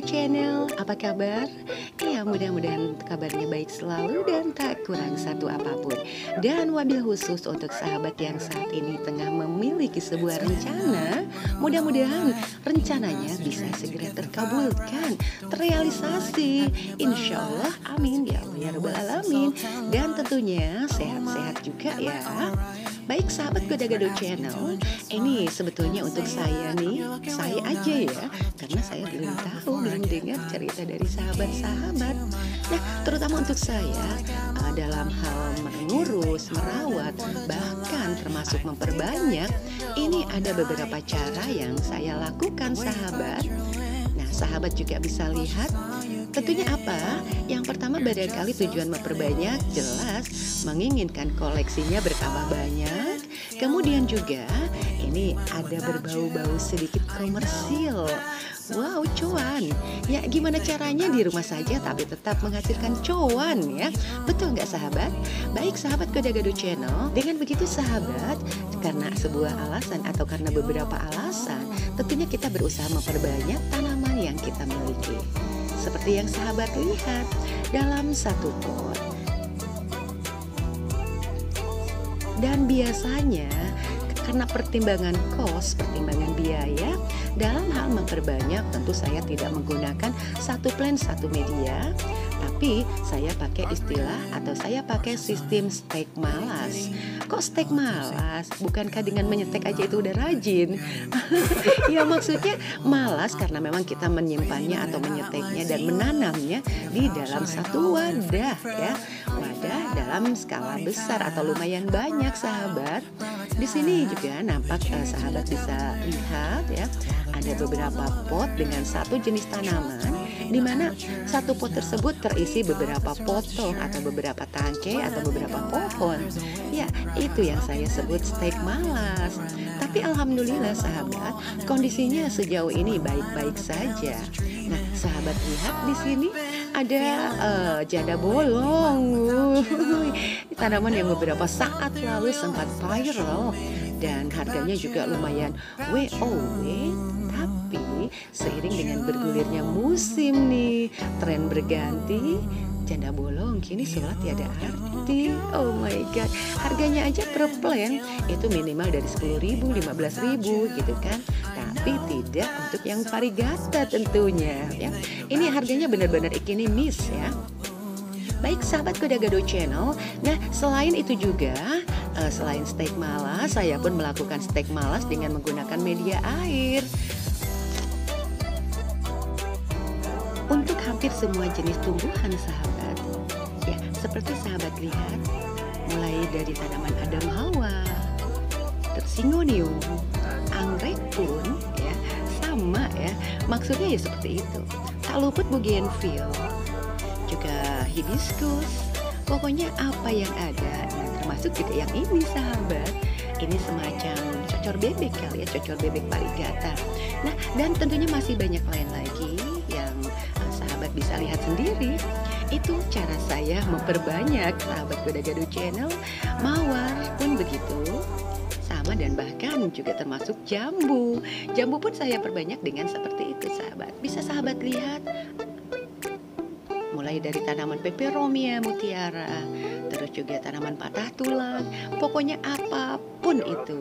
Channel, apa kabar? Ya mudah-mudahan kabarnya baik selalu dan tak kurang satu apa pun. Dan wabil khusus untuk sahabat yang saat ini tengah memiliki sebuah rencana Mudah-mudahan rencananya bisa segera terkabulkan, terrealisasi. Insya Allah, amin. Ya Allah ya Rabbal Alamin. Dan tentunya sehat-sehat juga ya Baik sahabat Goda Gado Channel, ini sebetulnya untuk saya nih, saya aja ya, karena saya belum tahu, belum dengar cerita dari sahabat-sahabat. Nah, terutama untuk saya uh, dalam hal mengurus, merawat, bahkan termasuk memperbanyak, ini ada beberapa cara yang saya lakukan sahabat. Nah, sahabat juga bisa lihat Tentunya apa? Yang pertama barangkali tujuan memperbanyak jelas menginginkan koleksinya bertambah banyak. Kemudian juga ini ada berbau-bau sedikit komersil. Wow, cuan. Ya, gimana caranya di rumah saja tapi tetap menghasilkan cuan ya? Betul nggak sahabat? Baik sahabat Koda Gado Channel, dengan begitu sahabat, karena sebuah alasan atau karena beberapa alasan, tentunya kita berusaha memperbanyak tanaman yang kita miliki. Seperti yang sahabat lihat dalam satu pot. Dan biasanya karena pertimbangan kos, pertimbangan biaya, dalam hal memperbanyak tentu saya tidak menggunakan satu plan satu media, tapi saya pakai istilah atau saya pakai sistem steak malas. Kok steak malas? Bukankah dengan menyetek aja itu udah rajin? ya maksudnya malas karena memang kita menyimpannya atau menyeteknya dan menanamnya di dalam satu wadah ya. Wadah dalam skala besar atau lumayan banyak sahabat. Di sini juga nampak uh, sahabat bisa lihat ya, ada beberapa pot dengan satu jenis tanaman di mana satu pot tersebut terisi beberapa potong atau beberapa tangkai atau beberapa pohon. Ya, itu yang saya sebut steak malas. Tapi alhamdulillah sahabat, kondisinya sejauh ini baik-baik saja. Nah, sahabat lihat di sini ada uh, janda bolong. Tanaman yang beberapa saat lalu sempat viral dan harganya juga lumayan WOW seiring dengan bergulirnya musim nih, tren berganti, janda bolong kini sholat tiada arti. Oh my god, harganya aja per plan itu minimal dari 10 ribu, 15 ribu gitu kan. Tapi tidak untuk yang varigata tentunya ya. Ini harganya benar-benar miss ya. Baik sahabat Kuda Gado Channel, nah selain itu juga uh, selain steak malas, saya pun melakukan steak malas dengan menggunakan media air. Hampir semua jenis tumbuhan sahabat, ya seperti sahabat lihat, mulai dari tanaman Adam Hawa, tersingonium, anggrek pun ya sama ya, maksudnya ya seperti itu. Tak luput bougainville, juga hibiscus, pokoknya apa yang ada, nah, termasuk juga yang ini sahabat. Ini semacam cocor bebek kali ya cocor bebek varigata nah dan tentunya masih banyak lain lagi bisa lihat sendiri. Itu cara saya memperbanyak sahabat Goda Gado Channel mawar pun begitu. Sama dan bahkan juga termasuk jambu. Jambu pun saya perbanyak dengan seperti itu sahabat. Bisa sahabat lihat. Mulai dari tanaman peperomia mutiara, terus juga tanaman patah tulang, pokoknya apa pun itu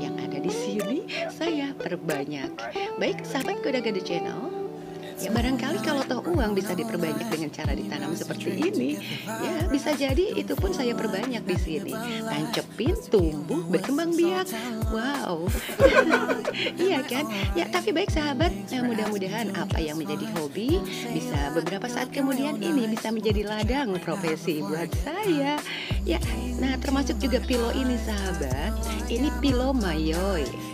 yang ada di sini saya perbanyak. Baik sahabat Goda Gada Channel, Ya barangkali kalau tahu uang bisa diperbanyak dengan cara ditanam seperti ini, ya bisa jadi itu pun saya perbanyak di sini. Tancepin, tumbuh, berkembang biak. Wow, iya kan? Ya tapi baik sahabat, ya, mudah-mudahan apa yang menjadi hobi bisa beberapa saat kemudian ini bisa menjadi ladang profesi buat saya. Ya, nah termasuk juga pilo ini sahabat. Ini pilo mayoy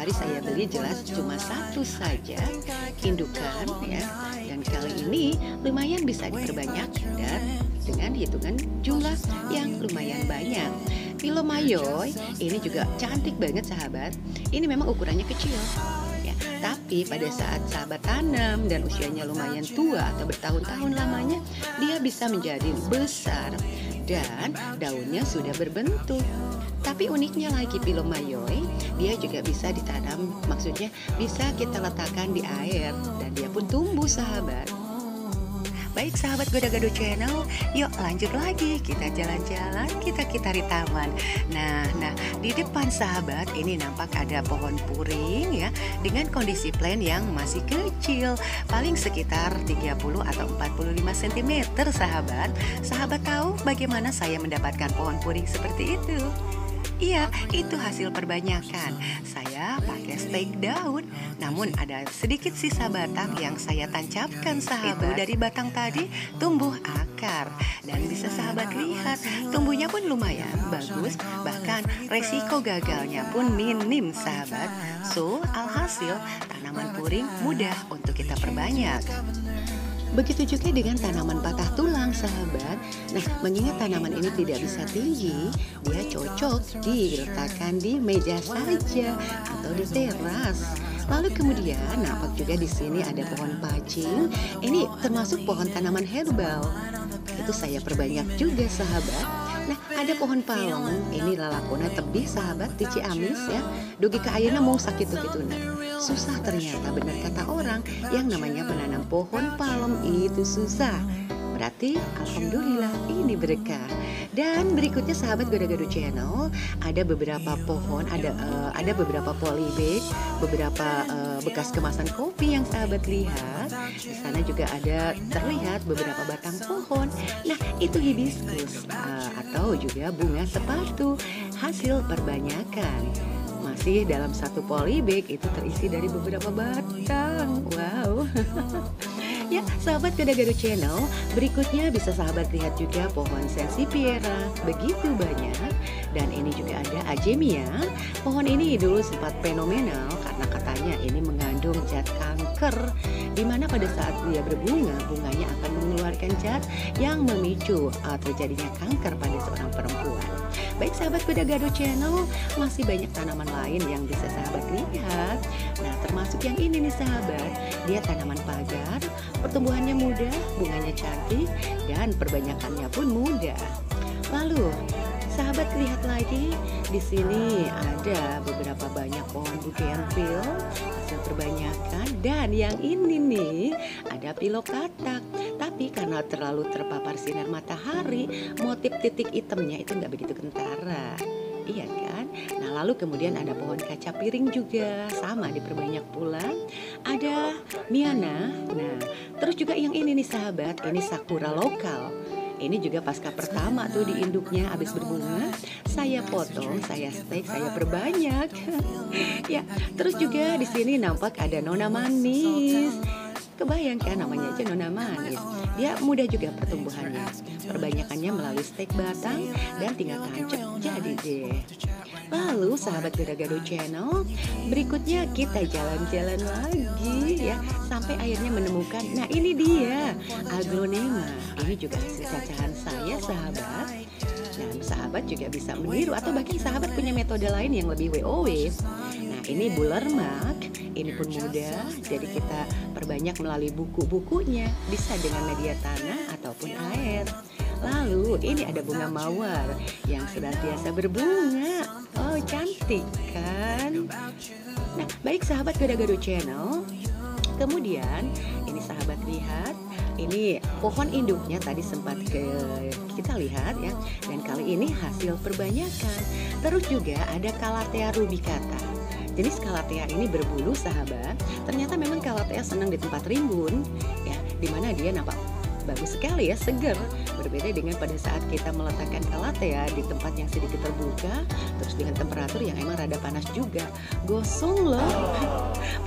hari saya beli jelas cuma satu saja. Indukan ya. Dan kali ini lumayan bisa diperbanyak dan dengan hitungan jumlah yang lumayan banyak. Pilo Mayoy ini juga cantik banget sahabat. Ini memang ukurannya kecil ya. Tapi pada saat sahabat tanam dan usianya lumayan tua atau bertahun-tahun lamanya dia bisa menjadi besar dan daunnya sudah berbentuk. Tapi uniknya lagi pilomayoi, dia juga bisa ditanam, maksudnya bisa kita letakkan di air dan dia pun tumbuh sahabat. Baik sahabat Goda Gado Channel, yuk lanjut lagi kita jalan-jalan, kita kitari taman. Nah, nah di depan sahabat ini nampak ada pohon puring ya dengan kondisi plant yang masih kecil, paling sekitar 30 atau 45 cm sahabat. Sahabat tahu bagaimana saya mendapatkan pohon puring seperti itu? Iya, itu hasil perbanyakan. Saya pakai steak daun, namun ada sedikit sisa batang yang saya tancapkan sahabat. Itu dari batang tadi tumbuh akar dan bisa sahabat lihat tumbuhnya pun lumayan bagus, bahkan resiko gagalnya pun minim sahabat. So, alhasil tanaman puring mudah untuk kita perbanyak. Begitu juga dengan tanaman patah tulang, sahabat. Nah, mengingat tanaman ini tidak bisa tinggi, dia cocok diletakkan di meja saja atau di teras. Lalu kemudian nampak juga di sini ada pohon pacing. Ini termasuk pohon tanaman herbal. Itu saya perbanyak juga, sahabat. Nah, ada pohon palem. Ini lalakona tebih, sahabat, di Ciamis ya. Dugi ke ayeuna sakit gitu nah susah ternyata benar kata orang yang namanya menanam pohon palem itu susah. Berarti Alhamdulillah ini berkah. Dan berikutnya sahabat Gado-Gado Channel ada beberapa pohon, ada uh, ada beberapa polybag, beberapa uh, bekas kemasan kopi yang sahabat lihat. Di sana juga ada terlihat beberapa batang pohon. Nah itu hibiscus uh, atau juga bunga sepatu hasil perbanyakan masih dalam satu polybag itu terisi dari beberapa batang. Wow. ya, sahabat Gada-Gado Channel, berikutnya bisa sahabat lihat juga pohon Sensipiera, begitu banyak. Dan ini juga ada Ajemia. Pohon ini dulu sempat fenomenal karena katanya ini mengandung zat kanker, di mana pada saat dia berbunga, bunganya akan mengeluarkan zat yang memicu terjadinya kanker pada seorang perempuan. Baik sahabat Kuda Gado Channel, masih banyak tanaman lain yang bisa sahabat lihat. Nah, termasuk yang ini nih sahabat. Dia tanaman pagar, pertumbuhannya mudah, bunganya cantik, dan perbanyakannya pun mudah. Lalu, sahabat lihat lagi, di sini ada beberapa banyak pohon bougainville hasil perbanyakan dan yang ini nih ada pilok katak tapi karena terlalu terpapar sinar matahari, motif titik hitamnya itu nggak begitu kentara. Iya kan? Nah lalu kemudian ada pohon kaca piring juga sama diperbanyak pula. Ada miana. Nah terus juga yang ini nih sahabat, ini sakura lokal. Ini juga pasca pertama tuh di induknya habis berbunga, saya potong, saya steak, saya perbanyak. ya, terus juga di sini nampak ada nona manis. Kebayangkan namanya aja nona manis. Dia mudah juga pertumbuhannya. Perbanyakannya melalui stek batang dan tinggal tancap jadi deh. Lalu sahabat Gado-Gado Channel, berikutnya kita jalan-jalan lagi ya sampai akhirnya menemukan. Nah ini dia aglonema. Ini juga hasil cacahan saya sahabat. Dan sahabat juga bisa meniru atau bahkan sahabat punya metode lain yang lebih WOW. Nah ini buler mak ini pun mudah, jadi kita perbanyak melalui buku-bukunya, bisa dengan media tanah ataupun air. Lalu ini ada bunga mawar yang sudah biasa berbunga. Oh cantik kan? Nah baik sahabat Gado-Gado Channel, kemudian ini sahabat lihat ini pohon induknya tadi sempat ke kita lihat ya. Dan kali ini hasil perbanyakan. Terus juga ada Calathea rubicata. Jenis kalatea ini berbulu sahabat. Ternyata memang kalatea senang di tempat rimbun, ya, di mana dia nampak bagus sekali ya, segar. Berbeda dengan pada saat kita meletakkan kalatea di tempat yang sedikit terbuka, terus dengan temperatur yang emang rada panas juga, gosong loh.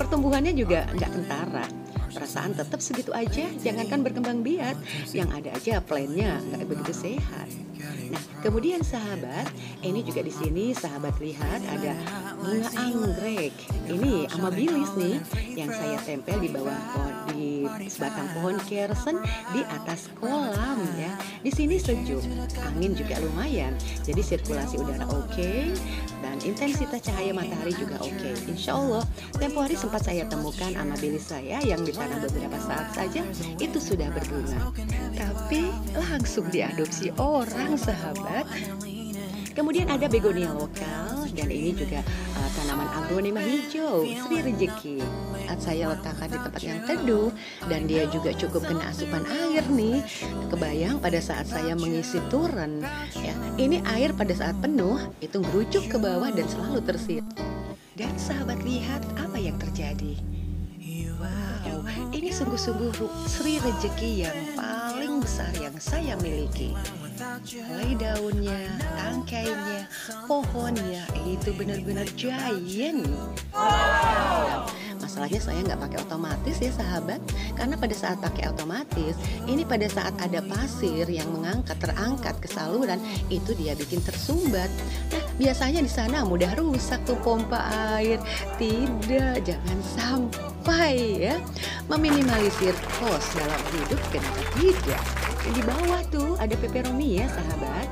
Pertumbuhannya juga nggak kentara perasaan tetap segitu aja jangankan berkembang biak yang ada aja plannya nggak begitu sehat Nah, kemudian sahabat, ini juga di sini sahabat lihat ada bunga anggrek. Ini amabilis nih yang saya tempel di bawah pohon di sebatang pohon kersen di atas kolam ya. Di sini sejuk, angin juga lumayan. Jadi sirkulasi udara oke okay, dan intensitas cahaya matahari juga oke. Okay. Insya Allah, tempo hari sempat saya temukan amabilis saya yang ditanam karena beberapa saat saja itu sudah berbunga. Tapi langsung diadopsi orang sahabat. Kemudian ada begonia lokal dan ini juga uh, tanaman aglonema hijau, Sri Rezeki. Saat saya letakkan di tempat yang teduh dan dia juga cukup kena asupan air nih. Kebayang pada saat saya mengisi turun ya, ini air pada saat penuh itu merujuk ke bawah dan selalu tersirat. Dan sahabat lihat apa yang terjadi. Wow, ini sungguh-sungguh Sri Rezeki yang paling besar yang saya miliki. Helai daunnya, tangkainya, pohonnya itu benar-benar giant. Wow. Masalahnya saya nggak pakai otomatis ya sahabat, karena pada saat pakai otomatis, ini pada saat ada pasir yang mengangkat terangkat ke saluran, itu dia bikin tersumbat. Nah biasanya di sana mudah rusak tuh pompa air. Tidak, jangan sampai ya. Meminimalisir kos dalam hidup kenapa tidak? di bawah tuh ada peperomia sahabat.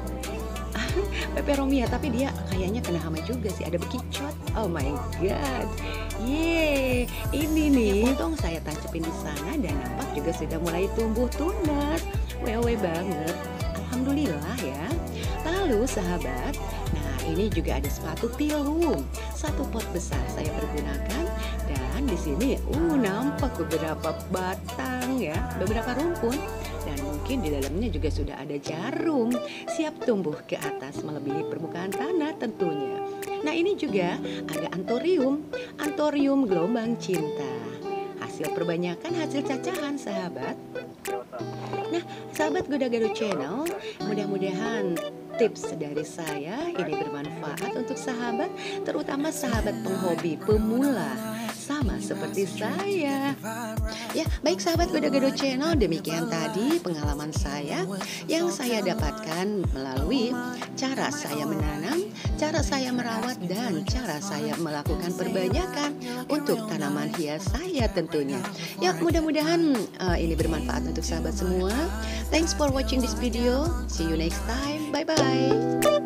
Peperomia tapi dia kayaknya kena hama juga sih. Ada bekicot. Oh my god. Ye ini nih potong saya tancepin di sana dan nampak juga sudah mulai tumbuh tunas. Wewe banget. Alhamdulillah ya. Lalu sahabat ini juga ada sepatu pilung satu pot besar saya pergunakan dan di sini uh nampak beberapa batang ya beberapa rumpun dan mungkin di dalamnya juga sudah ada jarum siap tumbuh ke atas melebihi permukaan tanah tentunya. Nah ini juga ada antorium, antorium gelombang cinta. Hasil perbanyakan hasil cacahan sahabat. Nah sahabat Goda Gado Channel mudah-mudahan tips dari saya. Ini bermanfaat untuk sahabat terutama sahabat penghobi pemula sama seperti saya. Ya, baik sahabat Gado-Gado Channel, demikian tadi pengalaman saya yang saya dapatkan melalui cara saya menanam, cara saya merawat, dan cara saya melakukan perbanyakan untuk tanaman hias saya tentunya. Ya, mudah-mudahan uh, ini bermanfaat untuk sahabat semua. Thanks for watching this video. See you next time. Bye-bye.